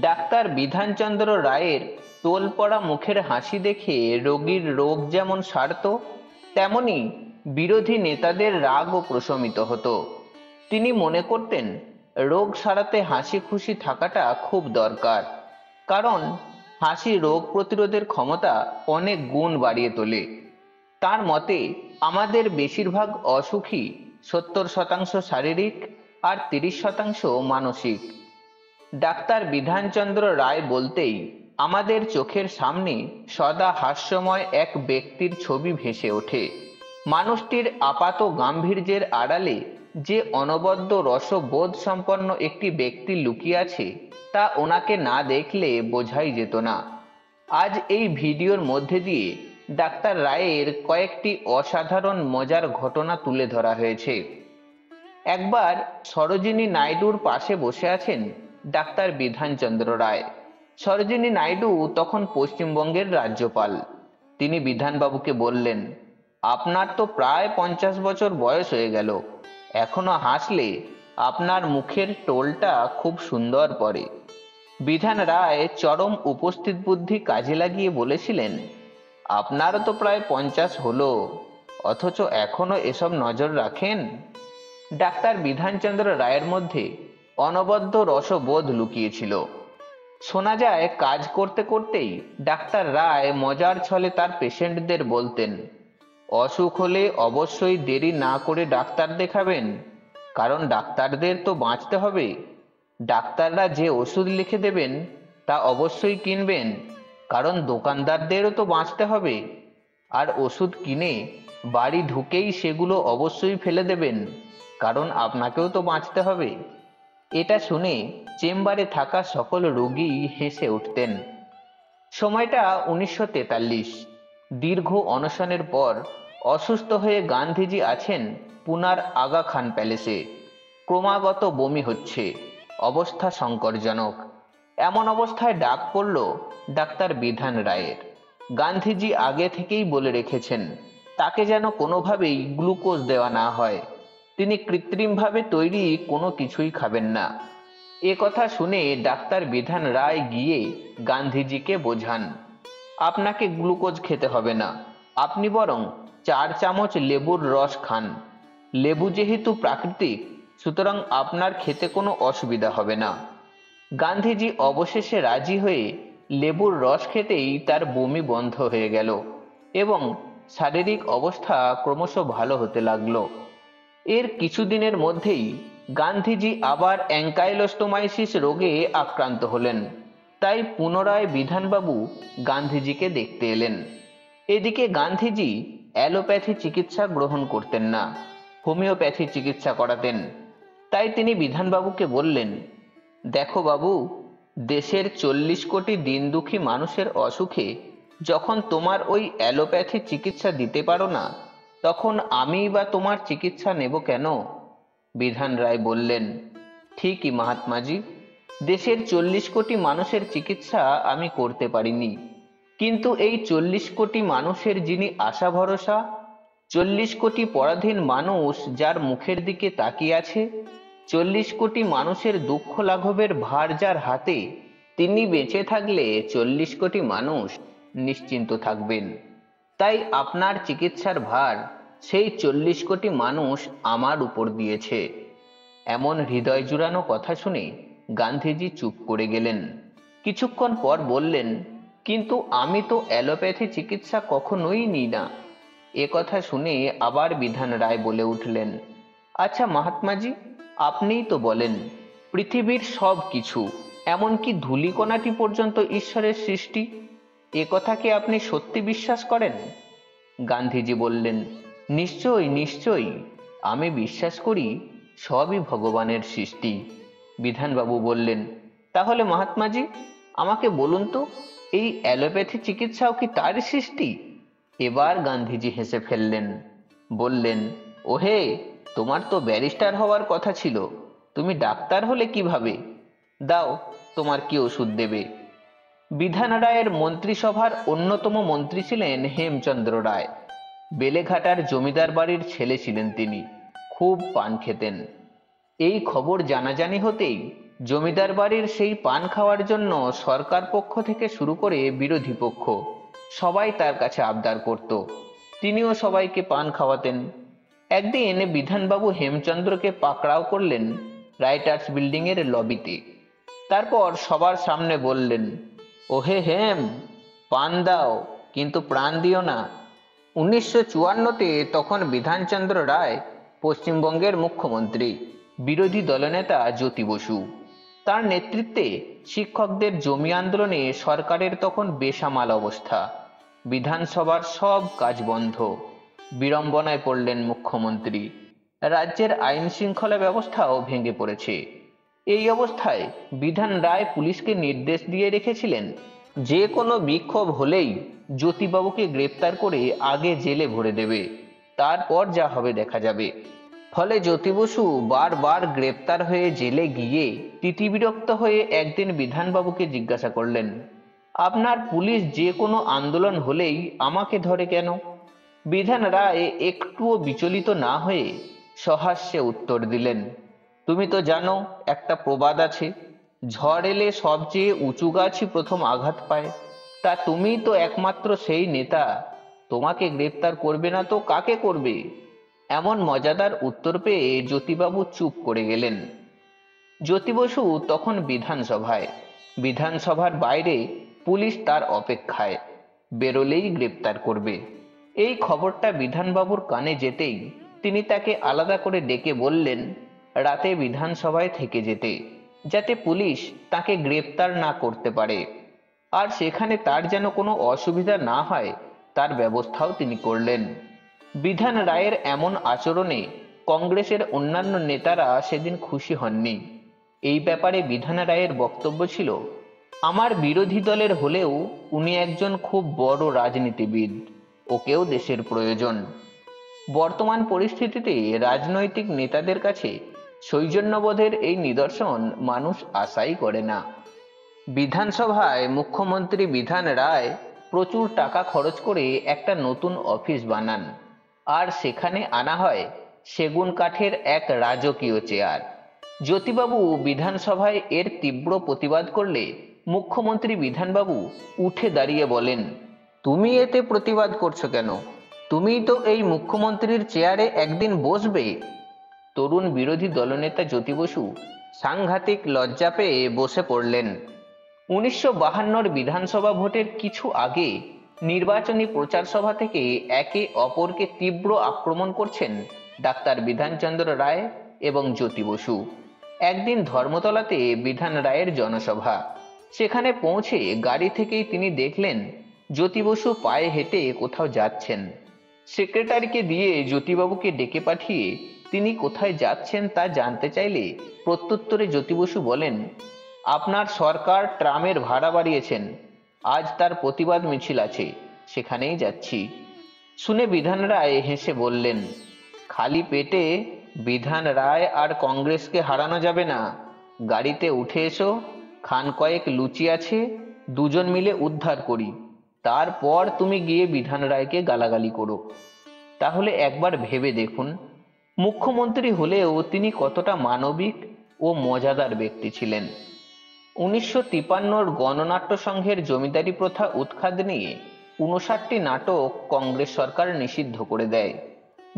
Doctor Bidhanchandra রায়ের toll পড়া মুখের হাসি দেখে রোগীর রোগ যেমন সারত, তেমনি বিরোধী নেতাদের রাগও প্রশমিত হতো। তিনি মনে করতেন, রোগ সারাতে হাসি খুশি থাকাটা খুব দরকার, কারণ হাসি রোগ প্রতিরোধের ক্ষমতা অনেক গুণ বাড়িয়ে তোলে। তার মতে, আমাদের বেশিরভাগ অসুখী সত্তর শতাংশ শারীরিক আর তিরিশ শতাংশ মানসিক। ডাক্তার বিধানচন্দ্র রায় বলতেই আমাদের চোখের সামনে সদা হাস্যময় এক ব্যক্তির ছবি ভেসে ওঠে। মানুষটির আপাত গাম্ভীর্যের আড়ালে যে অনবদ্য রসবোধ সম্পন্ন একটি ব্যক্তি লুকিয়ে আছে, তা ওনাকে না দেখলে বোঝাই যেত না। আজ এই ভিডিওর মধ্যে দিয়ে ডাক্তার রায়ের কয়েকটি অসাধারণ মজার ঘটনা তুলে ধরা হয়েছে। একবার সরোজিনী নাইডুর পাশে বসে আছেন ডাক্তার বিধানচন্দ্র রায়। সরোজিনী নাইডু তখন পশ্চিমবঙ্গের রাজ্যপাল। তিনি বিধানবাবুকে বললেন, আপনার তো প্রায় পঞ্চাশ বছর বয়স হয়ে গেল। এখনও হাসলে আপনার মুখের টোলটা খুব সুন্দর পড়ে। বিধান রায় চরম উপস্থিত বুদ্ধি কাজে লাগিয়ে বলেছিলেন, আপনারও তো প্রায় পঞ্চাশ হলো, অথচ এখনও এসব নজর রাখেন? ডাক্তার বিধানচন্দ্র রায়ের মধ্যে অনবদ্য রসবোধ লুকিয়েছিল। শোনা যায়, কাজ করতে করতেই ডাক্তার রায় মজার ছলে তার পেশেন্টদের বলতেন, অসুখ হলে অবশ্যই দেরি না করে ডাক্তার দেখাবেন, কারণ ডাক্তারদের তো বাঁচতে হবে। ডাক্তাররা যে ওষুধ লিখে দেবেন, তা অবশ্যই কিনবেন, কারণ দোকানদারদেরও তো বাঁচতে হবে। আর ওষুধ কিনে বাড়ি ঢুকেই সেগুলো অবশ্যই ফেলে দেবেন, কারণ আপনাকেও তো বাঁচতে হবে। এটা শুনে চেম্বারে থাকা সকল রোগী হেসে উঠতেন। সময়টা উনিশশো তেতাল্লিশ। দীর্ঘ অনশনের পর অসুস্থ হয়ে গান্ধীজি আছেন পুনার আগা খান প্যালেসে। ক্রমাগত বমি হচ্ছে, অবস্থা সংকটজনক। এমন অবস্থায় ডাক পড়ল ডাক্তার বিধান রায়ের। গান্ধীজি আগে থেকেই বলে রেখেছেন, তাকে যেন কোনোভাবেই গ্লুকোজ দেওয়া না হয়। তিনি কৃত্রিমভাবে তৈরি কোনো কিছুই খাবেন না। এ কথা শুনে ডাক্তার বিধান রায় গিয়ে গান্ধীজিকে বোঝান, আপনাকে গ্লুকোজ খেতে হবে না। আপনি বরং চার চামচ লেবুর রস খান। লেবু যেহেতু প্রাকৃতিক, সুতরাং আপনার খেতে কোনো অসুবিধা হবে না। গান্ধীজি অবশেষে রাজি হয়ে লেবুর রস খেতেই তার বমি বন্ধ হয়ে গেল এবং শারীরিক অবস্থা ক্রমশ ভালো হতে লাগল। এর কিছুদিনের মধ্যেই গান্ধীজি আবার অ্যাঙ্কাইলোস্টোমাইসিস রোগে আক্রান্ত হলেন। তাই পুনরায় বিধানবাবু গান্ধীজিকে দেখতে এলেন। এদিকে গান্ধীজি অ্যালোপ্যাথি চিকিৎসা গ্রহণ করতেন না, হোমিওপ্যাথি চিকিৎসা করাতেন। তাই তিনি বিধানবাবুকে বললেন, দেখো বাবু, দেশের চল্লিশ কোটি দিন দুঃখী মানুষের অসুখে যখন তোমার ওই অ্যালোপ্যাথি চিকিৎসা দিতে পারো না তখন আমি বা তোমার চিকিৎসা নেব কেন? বিধান রায় বললেন, ঠিকই মহাত্মাজি, দেশের চল্লিশ কোটি মানুষের চিকিৎসা আমি করতে পারিনি। কিন্তু এই চল্লিশ কোটি মানুষের যিনি আশা ভরসা, চল্লিশ কোটি পরাধীন মানুষ যার মুখের দিকে তাকিয়ে আছে, চল্লিশ কোটি মানুষের দুঃখ লাঘবের ভার যার হাতে, তিনি বেঁচে থাকলে চল্লিশ কোটি মানুষ নিশ্চিন্ত থাকবেন। তাই আপনার চিকিৎসার ভার সেই চল্লিশ কোটি মানুষ আমার উপর দিয়েছে। এমন হৃদয় জুড়ানো কথা শুনে গান্ধীজি চুপ করে গেলেন। কিছুক্ষণ পর বললেন, কিন্তু আমি তো অ্যালোপ্যাথি চিকিৎসা কখনোই নিই না। এ কথা শুনে আবার বিধান রায় বলে উঠলেন আচ্ছা মহাত্মাজি, আপনিই তো বলেন, পৃথিবীর সব কিছু, এমনকি ধূলিকণাটি পর্যন্ত ঈশ্বরের সৃষ্টি এ কথা কি আপনি সত্যি বিশ্বাস করেন? গান্ধীজি বললেন নিশ্চয়ই নিশ্চয়ই আমি বিশ্বাস করি, সবই ভগবানের সৃষ্টি। বিধানবাবু বললেন, তাহলে মহাত্মাজি, আমাকে বলুন তো, এই অ্যালোপ্যাথি চিকিৎসাও কি তার সৃষ্টি? এবার গান্ধীজি হেসে ফেললেন, বললেন, ওহে, তোমার তো ব্যারিস্টার হওয়ার কথা ছিল, তুমি ডাক্তার হলে কীভাবে? দাও, তোমার কি ওষুধ দেবে? বিধান রায়ের মন্ত্রিসভার অন্যতম মন্ত্রী ছিলেন হেমচন্দ্র রায়। বেলেঘাটার জমিদার বাড়ির ছেলে ছিলেন তিনি। খুব পান খেতেন। এই খবর জানাজানি হতেই জমিদার বাড়ির সেই পান খাওয়ার জন্য সরকার পক্ষ থেকে শুরু করে বিরোধী পক্ষ সবাই তার কাছে আবদার করত। তিনিও সবাইকে পান খাওয়াতেন। একদিন বিধানবাবু হেমচন্দ্রকে পাকড়াও করলেন রাইটার্স বিল্ডিং এর লবিতে। তারপর সবার সামনে বললেন ওহে হেম, পান দাও, কিন্তু প্রাণ দিও না। উনিশশো চুয়ান্নতে তখন বিধানচন্দ্র রায়, পশ্চিমবঙ্গের মুখ্যমন্ত্রী, বিরোধী দলনেতা জ্যোতি বসু। তার নেতৃত্বে শিক্ষকদের জমি আন্দোলনে সরকারের তখন বেসামাল অবস্থা। বিধানসভার সব কাজ বন্ধ। বিড়ম্বনায় পড়লেন মুখ্যমন্ত্রী। রাজ্যের আইন শৃঙ্খলা ব্যবস্থাও ভেঙে পড়েছে। এই অবস্থায় বিধান রায় পুলিশকে নির্দেশ দিয়ে রেখেছিলেন, যে কোনো বিক্ষোভ হলেই জ্যোতিবাবুকে গ্রেপ্তার করে আগে জেলে ভরে দেবে। তারপর যা হবে দেখা যাবে। ফলে জ্যোতি বসু বারবার গ্রেপ্তার হয়ে জেলে গিয়ে তিতিবিরক্ত হয়ে একদিন বিধানবাবুকে জিজ্ঞাসা করলেন, আপনার পুলিশ যে কোনো আন্দোলন হলেই আমাকে ধরে কেন? বিধান রায় একটুও বিচলিত না হয়ে সহাস্যে উত্তর দিলেন তুমি তো জানো, একটা প্রবাদ আছে, ঝড় এলে সবচেয়ে উঁচু গাছই প্রথম আঘাত পায়। তা তুমি তো একমাত্র সেই নেতা, তোমাকে গ্রেপ্তার করবে না তো কাকে করবে? এমন মজাদার উত্তর পেয়ে জ্যোতিবাবু চুপ করে গেলেন। জ্যোতি বসু তখন বিধানসভায়, বিধানসভার বাইরে পুলিশ তার অপেক্ষায়, বেরোলেই গ্রেপ্তার করবে। এই খবরটা বিধানবাবুর কানে যেতেই তিনি তাকে আলাদা করে ডেকে বললেন রাতে বিধানসভায় থেকে যেতে, যাতে পুলিশ তাকে গ্রেপ্তার না করতে পারে। আর সেখানে তার যেন কোনো অসুবিধা না হয়, তার ব্যবস্থাও তিনি করলেন। বিধান রায়ের এমন আচরণে কংগ্রেসের অন্যান্য নেতারা সেদিন খুশি হননি। এই ব্যাপারে বিধান রায়ের বক্তব্য ছিল, আমার বিরোধী দলের হলেও উনি একজন খুব বড় রাজনীতিবিদ, ওকেও দেশের প্রয়োজন। বর্তমান পরিস্থিতিতে রাজনৈতিক নেতাদের কাছে সৌজন্যবোধের এই নিদর্শন মানুষ আশাই করে না। বিধানসভায় মুখ্যমন্ত্রী বিধান রায় প্রচুর টাকা খরচ করে একটা নতুন অফিস বানান। আর সেখানে আনা হয় সেগুন কাঠের এক রাজকীয় চেয়ার। জ্যোতিবাবু বিধানসভায় এর তীব্র প্রতিবাদ করলে মুখ্যমন্ত্রী বিধানবাবু উঠে দাঁড়িয়ে বলেন, তুমি এতে প্রতিবাদ করছ কেন? তুমি তো এই মুখ্যমন্ত্রীর চেয়ারে একদিন বসবে তরুণ বিরোধী দলনেতা জ্যোতি বসু সাংঘাতিক লজ্জা পেয়ে বসে পড়লেন। উনিশশো বাহান্নর বিধানসভা ভোটের কিছু আগে নির্বাচনী প্রচার সভা থেকে একে অপরকে তীব্র আক্রমণ করছেন ডাক্তার বিধানচন্দ্র রায় এবং জ্যোতি বসু। একদিন ধর্মতলাতে বিধান রায়ের জনসভা। সেখানে পৌঁছে গাড়ি থেকেই তিনি দেখলেন জ্যোতি বসু পায়ে হেঁটে কোথাও যাচ্ছেন। সেক্রেটারিকে দিয়ে জ্যোতিবাবুকে ডেকে পাঠিয়ে তিনি কোথায় যাচ্ছেন তা জানতে চাইলে প্রত্যুত্তরে জ্যোতি বসু বলেন, আপনার সরকার ট্রামের ভাড়া বাড়িয়েছেন। আজ তার প্রতিবাদ মিছিল আছে, সেখানেই যাচ্ছি। শুনে বিধান রায় হেসে বললেন, খালি পেটে বিধান রায় আর কংগ্রেসকে হারানো যাবে না। গাড়িতে উঠে এসো, খান কয়েক লুচি আছে, দুজন মিলে উদ্ধার করি। তারপর তুমি গিয়ে বিধান রায়কে গালাগালি করো। তাহলে একবার ভেবে দেখুন, মুখ্যমন্ত্রী হলেও তিনি কতটা মানবিক ও মজাদার ব্যক্তি ছিলেন। উনিশশো তিপান্নর গণনাট্য সংঘের জমিদারি প্রথা উৎখাত নিয়ে উনষাটটি নাটক কংগ্রেস সরকার নিষিদ্ধ করে দেয়।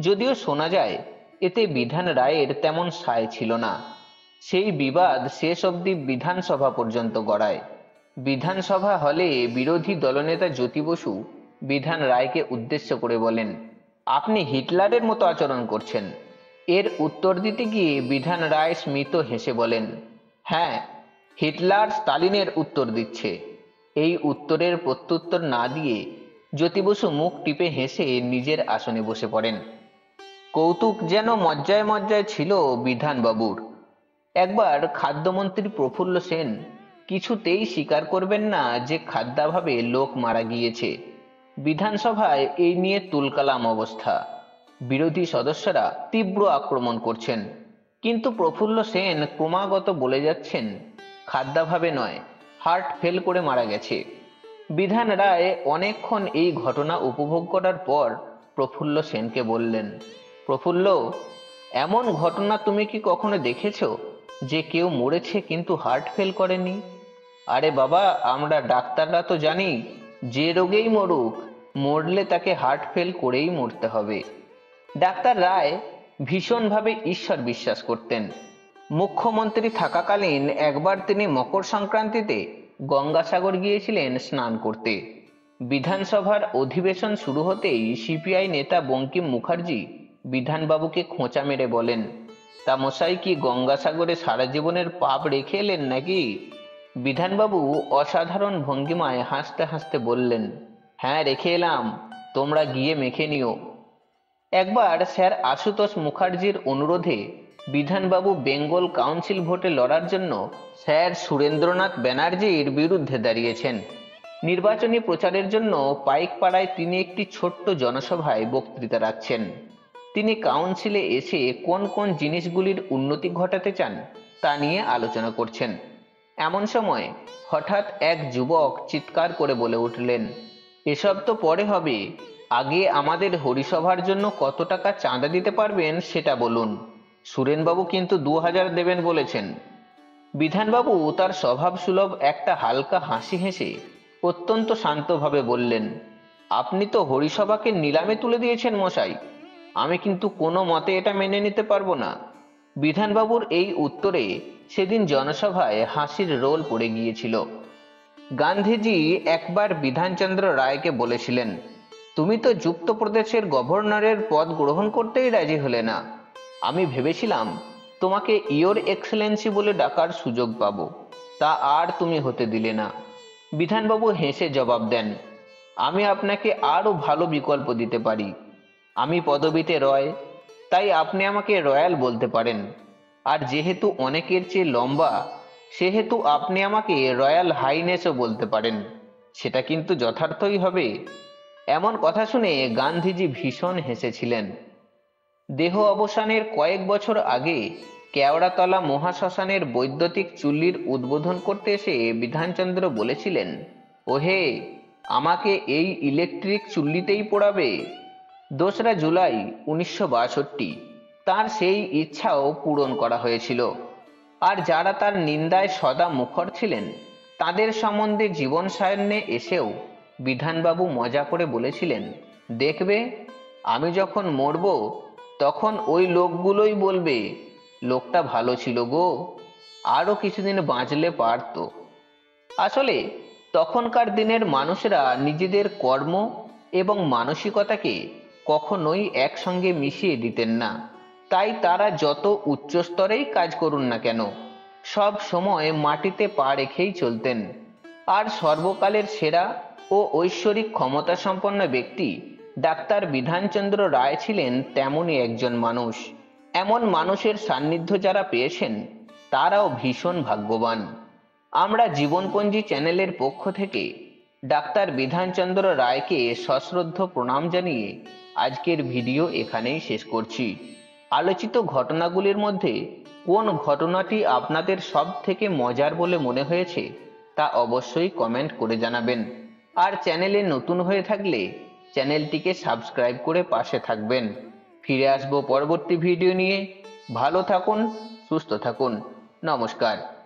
যদিও শোনা যায়, এতে বিধান রায়ের তেমন সায় ছিল না। সেই বিবাদ শেষ অবধি বিধানসভা পর্যন্ত গড়ায়। বিধানসভা হলে বিরোধী দলনেতা জ্যোতি বসু বিধান রায়কে উদ্দেশ্য করে বলেন, আপনি হিটলারের মতো আচরণ করছেন। এর উত্তর দিতে গিয়ে বিধান রায় স্মিত হেসে বলেন হ্যাঁ হিটলার স্টালিনের উত্তর দিচ্ছে। এই উত্তরের প্রত্যুত্তর না দিয়ে জ্যোতি বসু মুখ টিপে হেসে নিজের আসনে বসে পড়েন। কৌতুক যেন মজ্জায় মজ্জায় ছিল বিধানবাবুর। একবার খাদ্যমন্ত্রী প্রফুল্ল সেন কিছুতেই স্বীকার করবেন না যে খাদ্যাভাবে লোক মারা গিয়েছে। বিধানসভায় এই নিয়ে তুলকালাম অবস্থা। বিরোধী সদস্যরা তীব্র আক্রমণ করছেন। কিন্তু প্রফুল্ল সেন ক্রমাগত বলে যাচ্ছেন, খাদ্যাভাবে নয়, হার্ট ফেল করে মারা গেছে। বিধান রায় অনেকক্ষণ এই ঘটনা উপভোগ করার পর প্রফুল্ল সেনকে বললেন, প্রফুল্ল, এমন ঘটনা তুমি কি কখনো দেখেছ যে কেউ মরেছে কিন্তু হার্ট ফেল করেনি? আরে বাবা, আমরা ডাক্তাররা তো জানি, যে রোগেই মরুক, মরলে তাকে হার্ট ফেল করেই মরতে হবে। ডাক্তার রায় ভীষণভাবে ঈশ্বর বিশ্বাস করতেন। মুখ্যমন্ত্রী থাকাকালীন একবার তিনি মকর সংক্রান্তিতে গঙ্গাসাগর গিয়েছিলেন স্নান করতে। বিধানসভার অধিবেশন শুরু হতেই সিপিআই নেতা বঙ্কিম মুখার্জি বিধানবাবুকে খোঁচা মেরে বলেন, তা মশাই কি গঙ্গাসাগরে সারা জীবনের পাপ রেখে এলেন নাকি? বিধানবাবু অসাধারণ ভঙ্গিমায় হাসতে হাসতে বললেন হ্যাঁ রেখে এলাম। তোমরা গিয়ে মেখে নিও। একবার স্যার আশুতোষ মুখার্জির অনুরোধে বিধানবাবু বেঙ্গল কাউন্সিল ভোটে লড়ার জন্য স্যার সুরেন্দ্রনাথ ব্যানার্জির বিরুদ্ধে দাঁড়িয়েছেন। নির্বাচনী প্রচারের জন্য পাইকপাড়ায় তিনি একটি ছোট্ট জনসভায় বক্তৃতা রাখছেন। তিনি কাউন্সিলে এসে কোন কোন জিনিসগুলির উন্নতি ঘটাতে চান তা নিয়ে আলোচনা করছেন। এমন সময় হঠাৎ এক যুবক চিৎকার করে বলে উঠলেন, এসব তো পরে হবে। আগে আমাদের হরিসভার জন্য কত টাকা চাঁদা দিতে পারবেন সেটা বলুন। সুরেনবাবু কিন্তু দু হাজার দেবেন বলেছেন। বিধানবাবু তার স্বভাব সুলভ একটা হালকা হাসি হেসে অত্যন্ত শান্তভাবে বললেন, আপনি তো হরিসভাকে নিলামে তুলে দিয়েছেন মশাই। আমি কিন্তু কোনো মতে এটা মেনে নিতে পারব না। বিধানবাবুর এই উত্তরে সেদিন জনসভায় হাসির রোল পড়ে গিয়েছিল। গান্ধীজি একবার বিধানচন্দ্র রায়কে বলেছিলেন, তুমি তো যুক্তপ্রদেশের গভর্নরের পদ গ্রহণ করতেই রাজি হলে না। আমি ভেবেছিলাম তোমাকে ইয়োর এক্সেলেন্সি বলে ডাকার সুযোগ পাবো, তা আর তুমি হতে দিলে না। বিধানবাবু হেসে জবাব দেন, আমি আপনাকে আরও ভালো বিকল্প দিতে পারি। আমি পদবিতে রয়, তাই আপনি আমাকে রয়্যাল বলতে পারেন। আর যেহেতু অনেকের চেয়ে লম্বা, সেহেতু আপনি আমাকে রয়্যাল হাইনেসও বলতে পারেন। সেটা কিন্তু যথার্থই হবে। এমন কথা শুনে গান্ধীজি ভীষণ হেসেছিলেন। দেহ অবসানের কয়েক বছর আগে কেওড়াতলা মহাশ্মশানের বৈদ্যুতিক চুল্লির উদ্বোধন করতে এসে বিধানচন্দ্র বলেছিলেন, ওহে, আমাকে এই ইলেকট্রিক চুল্লিতেই পোড়াবে। দোসরা জুলাই উনিশশো বাষট্টি। তার সেই ইচ্ছাও পূরণ করা হয়েছিল। আর যারা তার নিন্দায় সদা মুখর ছিলেন, তাদের সম্বন্ধে জীবন সায়ন্যে এসেও বিধানবাবু মজা করে বলেছিলেন, দেখবে, আমি যখন মরব, তখন ওই লোকগুলোই বলবে, লোকটা ভালো ছিল গো আরও কিছুদিন বাঁচলে পারত। আসলে তখনকার দিনের মানুষরা নিজেদের কর্ম এবং মানসিকতাকে কখনোই একসঙ্গে মিশিয়ে দিতেন না। তাই তারা যত উচ্চ স্তরেই কাজ করুন না কেন, সব সময় মাটিতে পা রেখেই চলতেন। আর সর্বকালের সেরা ও ঐশ্বরিক ক্ষমতা সম্পন্ন ব্যক্তি ডাক্তার বিধানচন্দ্র রায় ছিলেন তেমনই একজন মানুষ। এমন মানুষের সান্নিধ্য যারা পেয়েছেন, তারাও ভীষণ ভাগ্যবান। আমরা জীবনপঞ্জি চ্যানেলের পক্ষ থেকে ডাক্তার বিধানচন্দ্র রায়কে সশ্রদ্ধ প্রণাম জানিয়ে আজকের ভিডিও এখানেই শেষ করছি। আলোচিত ঘটনাগুলির মধ্যে কোন ঘটনাটি আপনাদের সব থেকে মজার বলে মনে হয়েছে, তা অবশ্যই কমেন্ট করে জানাবেন। আর চ্যানেলে নতুন হয়ে থাকলে চ্যানেলটিকে সাবস্ক্রাইব করে পাশে থাকবেন। ফিরে আসব পরবর্তী ভিডিও নিয়ে। ভালো থাকুন, সুস্থ থাকুন। নমস্কার।